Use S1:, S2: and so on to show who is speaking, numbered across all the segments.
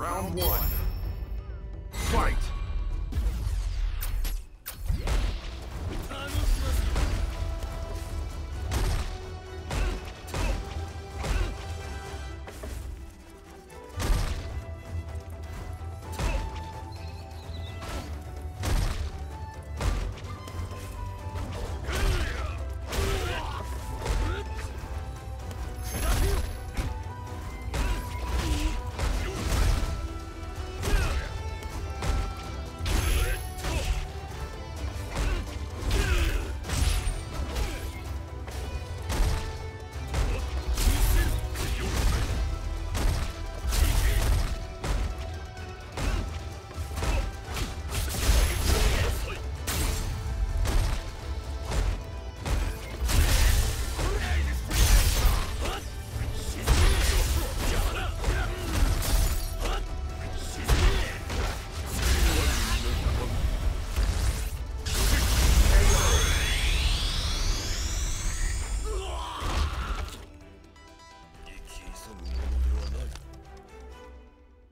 S1: Round one. Fight!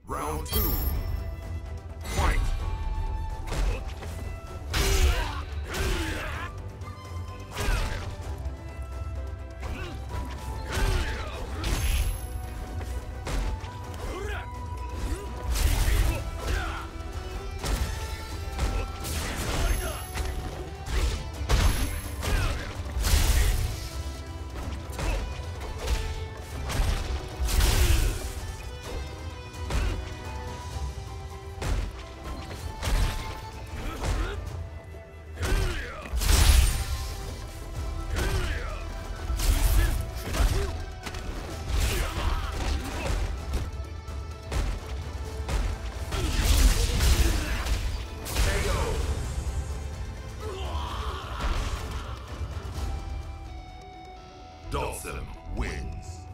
S1: Round two. Dawson wins.